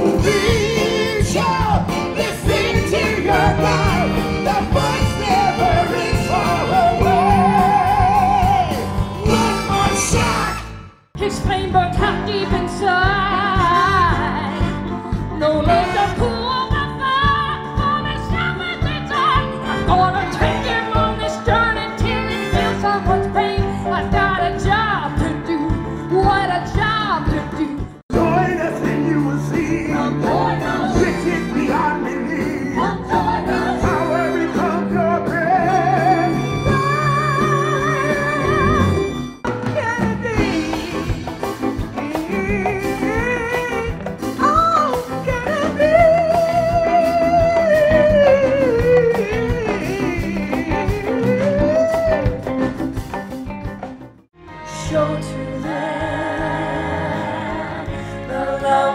ouvir.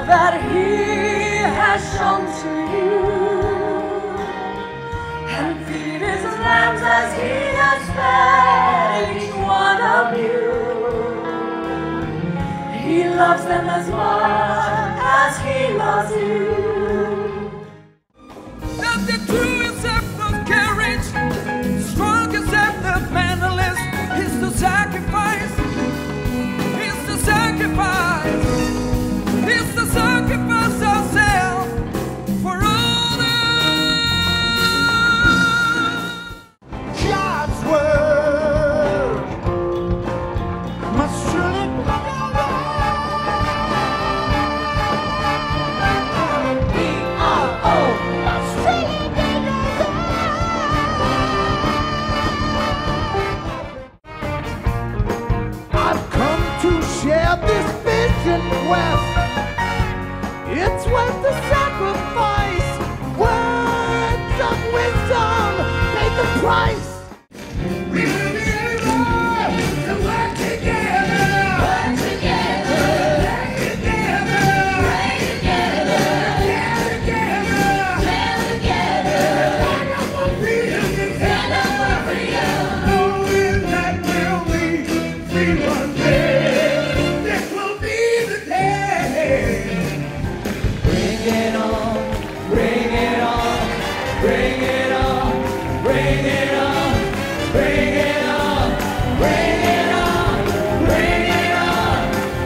That He has shown to you. And feed His lambs as He has fed each one of you. He loves them as much as He loves you. Vision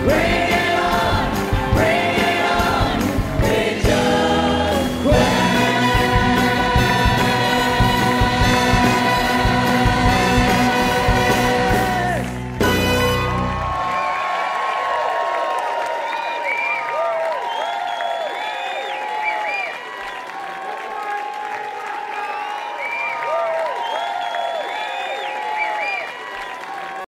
Rain.